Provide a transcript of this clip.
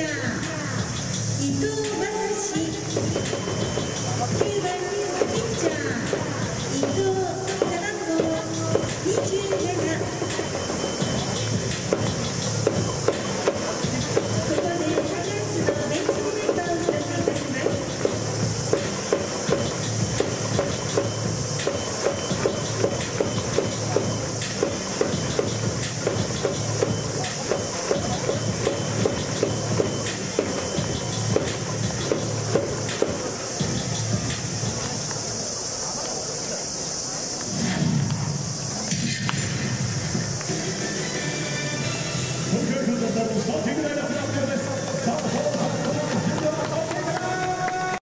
ャー伊藤正史9番ピッチャー